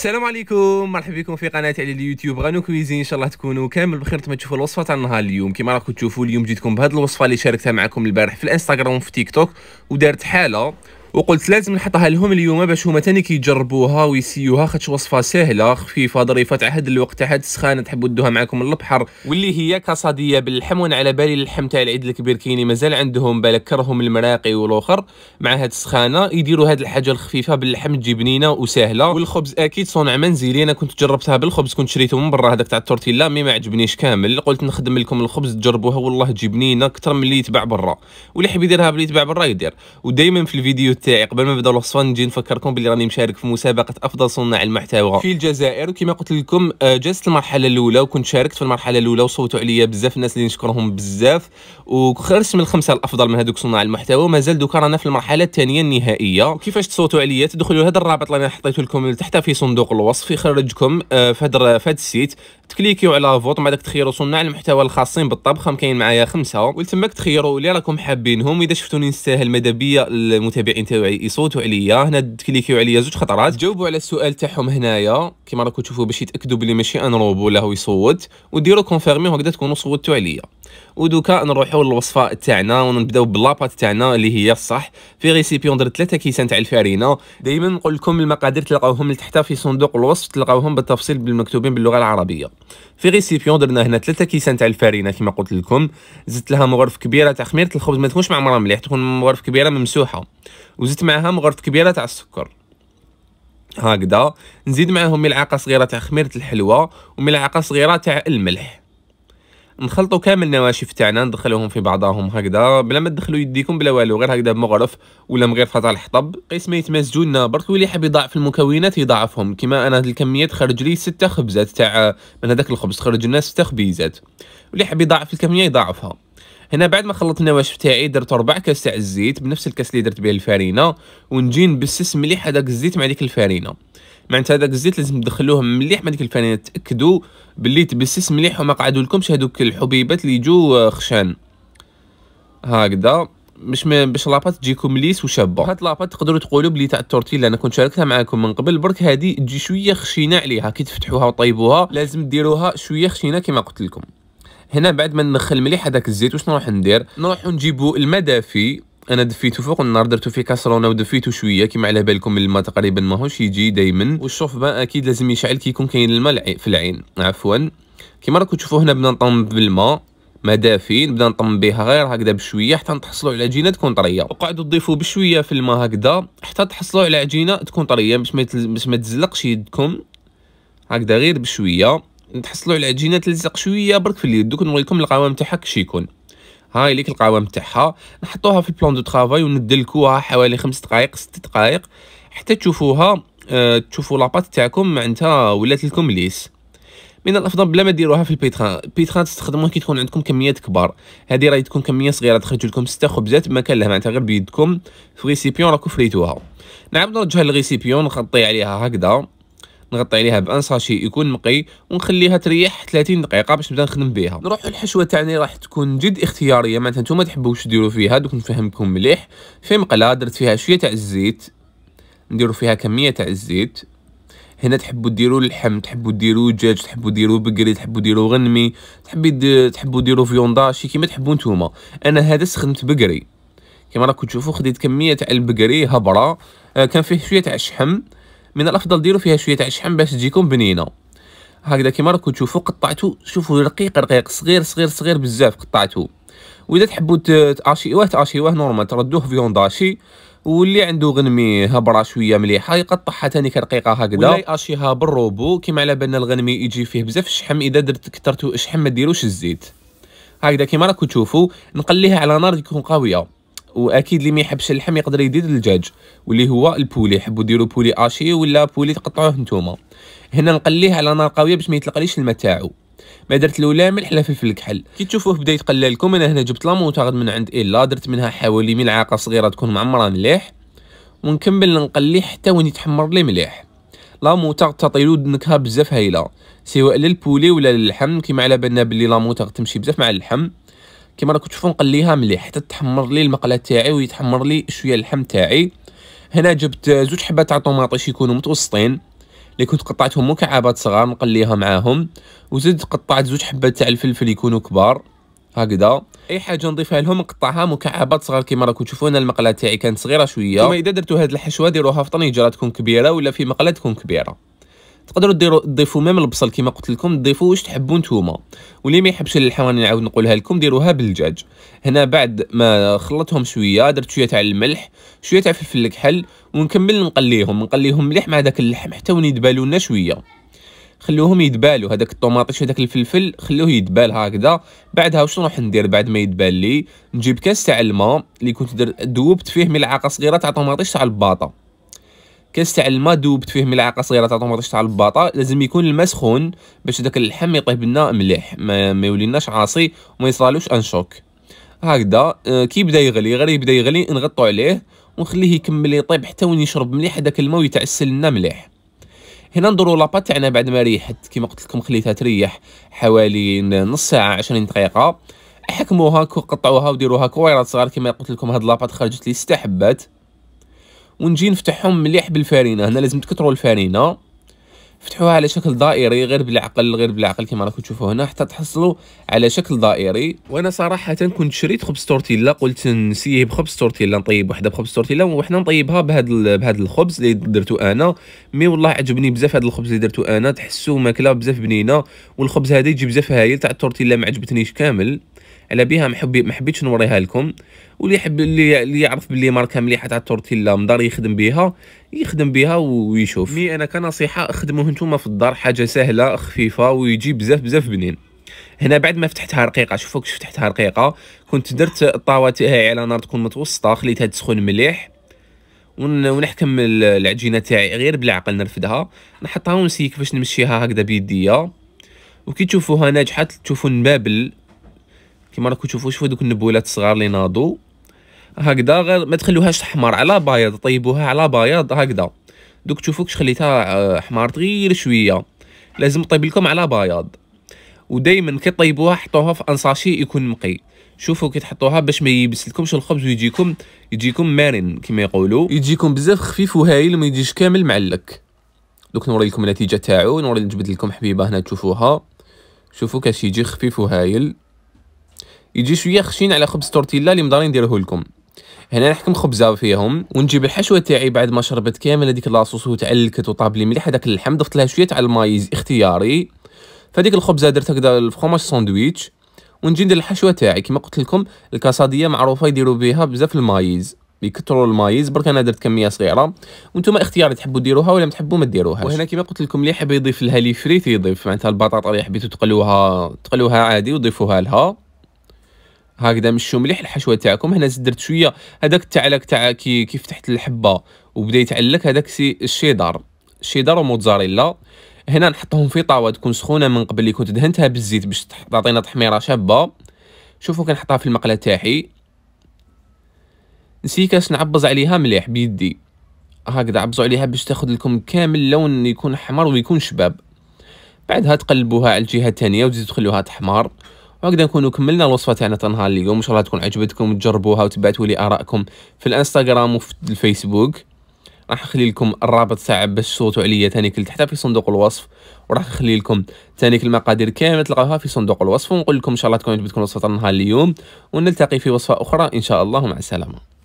السلام عليكم مرحبا بكم في قناتي على اليوتيوب. غانو كويزين إن شاء الله تكونوا كامل بخير. تما تشوفوا الوصفة تاع النهار اليوم. كما راكم تشوفوا اليوم جيتكم بهذه الوصفة اللي شاركتها معكم البارح في الانستغرام وفي تيك توك ودارت حالة وقلت لازم نحطها لهم اليوم باش هما تاني كيجربوها ويسيوها خاطش وصفة سهلة. خفيفة ظريفة تاع هذا الوقت تاع هاد السخانة تحبوا دوها معكم من البحر. واللي هي كصديه باللحم وأنا على بالي اللحم تاع العيد الكبير كاينين مازال عندهم بالك كرهم المراقي والأخر مع هاد السخانة. يديروا هاد الحاجة الخفيفة باللحم تجي بنينه وسهلة. والخبز أكيد صنع منزلي أنا كنت جربتها بالخبز كنت شريته من برا هذاك تاع التورتيلا مي ما عجبنيش كامل. قلت نخدم لكم الخبز تجربوها والله تجي بنينه أكثر من اللي يتباع برا. واللي يحب يديرها باللي يتباع برا يدير. ودائما في الفيديو تاعي قبل ما نبدا الوصفة نجي نفكركم باللي راني مشارك في مسابقة أفضل صناع المحتوى. في الجزائر وكما قلت لكم آه، جازت المرحلة الأولى وكنت شاركت في المرحلة الأولى وصوتوا عليا بزاف الناس اللي نشكرهم بزاف. وخرجت من الخمسة الأفضل من هذوك صناع المحتوى مازال دوكا رانا في المرحلة الثانية النهائية. كيفاش تصوتوا عليا؟ تدخلوا لهذا الرابط اللي أنا حطيته لكم تحت في صندوق الوصف يخرجكم آه، هذا في هذا ال site. تكليكيو على vote مع داك تخيروا صناع المحتوى الخاصين بالطبخ. كاين معايا خمسة. ولتماك تخيروا اللي راكم حابينهم. إذا شفتوني نستاهل ماذا بيا المتابعين تاعي يصوتوا عليا. هنا تكليكيو عليا زوج خطرات. جاوبوا على السؤال تاعهم هنايا. كما راكم تشوفوا باش يتأكدوا بلي ماشي un robot ولا هو يصوت. وديروا confirmer وهكذا تكونوا صوتوا عليا. ودوكا نروحوا للوصفة تاعنا ونبداو باللابات تاعنا اللي هي الصح. في ريسيبيون درت 3 كيسان تاع الفارينة. دائما نقول لكم المقادير تلقاوهم لتحت في صندوق الوصف تلقاوهم بالتفصيل بالمكتوبين باللغة العربية. في ريسيبيون درنا هنا 3 كيسان تاع الفارينة كما قلت لكم. زدت لها مغرف كبيرة تاع خميره الخبز ما تكونش معمرة مليح تكون مغرف كبيرة ممسوحة. وزدت معها مغرف كبيرة تاع السكر. هكذا. نزيد معاهم ملعقة صغيرة تاع خميره الحلوى وملعقة صغيرة تاع الملح. نخلطوا كامل النواشف تاعنا ندخلوهم في بعضهم هكذا. بلا ما تدخلوا يديكم بلا والو غير هكذا بمغرف ولا مغرفه تاع الحطب. قيس ما يتمازجوا لنا برك واللي حاب يضاعف المكونات يضاعفهم. كما أنا هاد الكميه تخرج لي ستة خبزات تاع من هذاك الخبز تخرج لنا ستة خبيزات. واللي حاب يضاعف الكمية يضاعفها. هنا بعد ما خلطت النواشف تاعي درت ربع كاس تاع الزيت بنفس الكاس اللي درت به الفارينه ونجي نبسس مليح هذاك الزيت مع ديك الفارينه معناتها هذاك الزيت لازم تدخلوه مليح مع ديك الفارينه تأكدوا باللي تبسس مليح وما قعدوا لكمش هذوك الحبيبات اللي يجوا خشان. هكذا. باش باش la pâte تجيكم lisse وشابة. هاد la pâte تقدروا تقولوا بلي تاع التورتيلا أنا كنت شاركتها معاكم من قبل. برك هذه تجي شوية خشينة عليها كي تفتحوها وطيبوها لازم ديروها شوية خشينة كما قلت لكم. هنا بعد ما ندخل مليح هذاك الزيت واش نروح ندير؟ نروح نجيبو الماء دافي أنا دفيته فوق النار درتو في كاسرونة ودفيته شوية كيما على بالكم الماء تقريبا ماهوش يجي دائما وال chauffe-bain أكيد لازم يشعل كي يكون كاين الماء في العين. عفوا. كيما راكم تشوفوا هنا بدنا نطمب بالماء ما دافي نبدا نطمب بها غير هكذا بشوية حتى تحصلوا على عجينه تكون طرية. وقعدوا تضيفوا بشوية في الماء هكذا حتى تحصلوا على عجينه تكون طرية باش ما تزلقش يدكم. هكذا غير بشوية. تحصلوا على عجينه تلزق شوية برك في اليد دوك نوريكم القوام تاعها كش يكون. هاي ليك القوام تاعها. نحطوها في ال plan de travail وندلكوها حوالي خمس دقائق ست دقائق. حتى تشوفوها أه تشوفوا la pâte تاعكم معناتها ولات لكم lisse. من الأفضل بلا ما ديروها في ال pétrin ال pétrin تستخدموه كي تكون عندكم كميات كبار. هذه راهي تكون كمية صغيرة تخرج لكم ستة خبزات ما كان لها معناتها غير بيدكم. في récipient راكم فريتوها. نعاود نرجعها لل récipient نغطي عليها هكذا. نغطي عليها ب un sachet يكون نقي ونخليها تريح 30 دقيقة باش نبدأ نخدم بها. نروح الحشوه تاعنا راح تكون جد اختيارية. معناتها نتوما تحبوا واش ديروا فيها؟ دوك نفهمكم مليح. في مقلة درت فيها شوية تاع الزيت نديروا فيها كمية تاع الزيت. هنا تحبوا ديروا اللحم تحبوا ديروا دجاج تحبوا ديروا بقري تحبوا ديروا غنمي تحبي تحبوا ديروا فيونداشي كيما تحبوا نتوما. أنا هذا استخدمت بقري. كما راكم تشوفوا خديت كمية تاع البقري هبرة. آه كان فيه شوية تاع الشحم. من الأفضل ديروا فيها شوية تاع الشحم باش تجيكم بنينة. هكذا كيما راكم تشوفوا قطعتو شوفوا رقيق رقيق صغير صغير صغير بزاف قطعتو. وإذا تحبوا تاشيوه تاشيوه normal تردوه viande hachée واللي عنده غنمي هبرة شوية مليحة يقطعها تاني كرقيقة هكذا. ولا ياشيها بالروبو كيما على بالنا الغنمي يجي فيه بزاف الشحم إذا درت كثرتو الشحم ما ديروش الزيت. هكذا كيما راكم تشوفوا نقليها على نار تكون قوية. وأكيد اللي ما يحبش اللحم يقدر يدير الدجاج واللي هو ال poulet يحبوا ديروا poulet haché ولا poulet تقطعوه نتوما. هنا نقليه على نار قوية باش ما يطلقليش الماء تاعو. ما درت له لا ملح لا فلفل الكحل. كي تشوفوه بدا يتقلى لكم أنا هنا جبت لاموطارد من عند إلا درت منها حوالي ملعقة صغيرة تكون معمرة مليح. ونكمل نقليه حتى وين يتحمر لي مليح. لاموطارد تعطيلو نكهة بزاف هايلة سواء للبولي ولا للحم كيما على بالنا بلي لاموطارد تمشي بزاف مع اللحم. كيما راكم تشوفوا نقليها مليح حتى تحمر لي المقله تاعي ويتحمر لي شوية اللحم تاعي. هنا جبت زوج حبات تاع طوماطيش يكونوا متوسطين اللي كنت قطعتهم مكعبات صغار نقليها معاهم وزدت قطعت زوج حبات تاع الفلفل يكونوا كبار. هكذا. أي حاجة نضيفها لهم نقطعها مكعبات صغار كما راكم أنا المقله تاعي كانت صغيرة شوية. ثم إذا درتوا هذه الحشوة ديروها في طنجره تكون كبيرة ولا في مقله تكون كبيرة. تقدروا ديروا تضيفوا ميم البصل كما قلت لكم تضيفوا واش تحبوا نتوما. واللي ما يحبش اللحمه نعاود نقولها لكم ديروها بالدجاج. هنا بعد ما خلطهم شوية درت شوية تاع الملح شوية تاع فلفل الكحل ونكمل نقليهم. نقليهم مليح مع داك اللحم حتى وين يدبالوا لنا شوية. خلوهم يدبالوا هذاك الطوماطيش هذاك الفلفل خلوه يدبال هكذا. بعدها واش نروح ندير بعد ما يدبال لي؟ نجيب كاس تاع الماء اللي كنت دوبت فيه ملعقة صغيرة تاع طوماطيش تاع الباطة. كاس تاع الماء دوبت فيه ملعقه صغيره تاع طوماطيش تاع الباطا. لازم يكون الماء سخون باش داك اللحم يطيب لنا مليح ما, ما يوليناش عاصي وما يصرالوش انشوك هكذا آه، كي بدا يغلي غير يبدا يغلي نغطو عليه ونخليه يكمل يطيب حتى وين يشرب مليح هذاك الماء ويتعسل لنا مليح. هنا ندورو la pâte تاعنا بعد ما ريحت كيما قلت لكم خليتها تريح حوالي نص ساعة 20 دقيقة. حكموها قطعوها وديروها كويرات صغار كما قلت لكم هاد la pâte خرجت لي 6 حبات ونجي نفتحهم مليح بالفارينه هنا لازم تكثروا الفارينه فتحوها على شكل دائري غير بالعقل غير بالعقل كما راكم تشوفوا هنا حتى تحصلوا على شكل دائري. وأنا صراحة كنت شريت خبز تورتيلا قلت نسيه بخبز تورتيلا نطيب وحدة بخبز تورتيلا وحنا نطيبها بهذا بهذا الخبز اللي درتو أنا. mais والله عجبني بزاف هذا الخبز اللي درتو أنا تحسوا ماكلة بزاف بنينة والخبز هذا يجي بزاف هايل تاع التورتيلا ما عجبتنيش كامل. على بها محبي ما حبيتش نوريها لكم. واللي يحب اللي, يعرف باللي ماركة مليحة تاع التورتيلا مدار يخدم بها يخدم بها ويشوف. mais أنا كنصيحة اخدموه نتوما في الدار حاجة سهلة خفيفة ويجي بزاف بزاف بنين. هنا بعد ما فتحتها رقيقة شوفوا كيف فتحتها رقيقة. كنت درت الطاوه تاعي على نار تكون متوسطة خليتها تسخن مليح. ونحكم العجينة تاعي غير بالعقل نرفدها. نحطها ونسي كيفاش نمشيها هكذا بيديا. وكي تشوفوها ناجحة تشوفوا النبابل. كيما راكم تشوفوا شوفوا دوك النبولات الصغار اللي ناضوا هكذا غير ما تخلوهاش تحمر على بياض طيبوها على بياض هكذا. دوك تشوفوا كش خليتها آه، حمارت غير شوية. لازم طيب لكم على بياض. ودائما كي طيبوها حطوها في un sachet يكون نقي. شوفوا كي تحطوها باش ما يبسلكمش الخبز ويجيكم يجيكم مرن كما يقولوا. يجيكم بزاف خفيف وهايل وما يجيش كامل معلك دوك نوري لكم النتيجة تاعو نوري نجبد لكم حبيبة هنا تشوفوها. شوفوا كاش يجي خفيف وهايل. يجي شوية خشين على خبز تورتيلا اللي مدارين نديره لكم. هنا نحكم خبزة فيهم ونجيب الحشوة تاعي بعد ما شربت كامل هذيك la sauce وتعلكت وطاب لي مليح. هذاك اللحم ضفت لها شوية تاع ال maïs اختياري. فديك الخبزة درت هكذا ال fromage sandwich ونجي ندير الحشوة تاعي. كما قلت لكم الكاسادية معروفة يديروا بها بزاف ال maïs يكثروا ال maïs. برك أنا درت كمية صغيرة. وأنتم اختياري تحبوا ديروها ولا ما تحبوا ما ديروهاش وهنا كما قلت لكم اللي يحب يضيف لها les frites يضيف معناتها البطاطا اللي حبيتوا تقلوها تقلوها عادي وضيفوها لها. هكذا مشوا مليح الحشوة تاعكم. هنا درت شوية هذاك التعلق تاع كي كي فتحت الحبة وبدا يتعلق هذاك c'est ال cheddar الشيدار وموتزاريلا. هنا نحطهم في طاوة تكون سخونة من قبل اللي كنت دهنتها بالزيت باش تعطينا تحميرة شابة. شوفوا كنحطها في المقلة تاعي. نسيكاش نعبز عليها مليح بيدي. هكذا عبزوا عليها باش تاخذ لكم كامل لون يكون احمر ويكون شباب. بعدها تقلبوها على الجهة الثانية وتزيدوا تخلوها تحمر. وهكذا نكونوا كملنا الوصفه تاعنا نهار اليوم. إن شاء الله تكون عجبتكم تجربوها وتبعتوا لي آرائكم في الإنستغرام وفي الفيسبوك. راح نخلي لكم الرابط تاع باش تصوتوا عليا ثاني كل تحت في صندوق الوصف وراح نخلي لكم ثاني المقادير كاملة تلقاوها في صندوق الوصف. ونقول لكم إن شاء الله تكون عجبتكم وصفه نهار اليوم ونلتقي في وصفة أخرى إن شاء الله. مع السلامة.